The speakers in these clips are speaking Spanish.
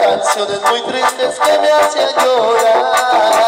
canciones muy tristes que me hacían llorar.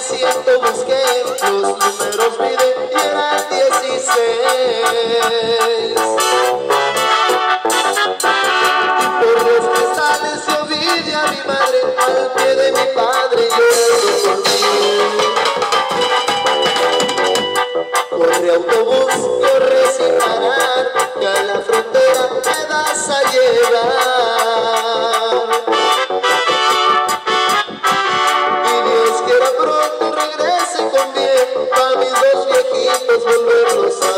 asiento busqué, los números mide y era 16. Y por los cristales yo vi a mi madre al pie de mi padre llorando por mí. Corre autobús, corre sin parar, que a la frontera me das a llegar. a mis dos viejitos volverlos a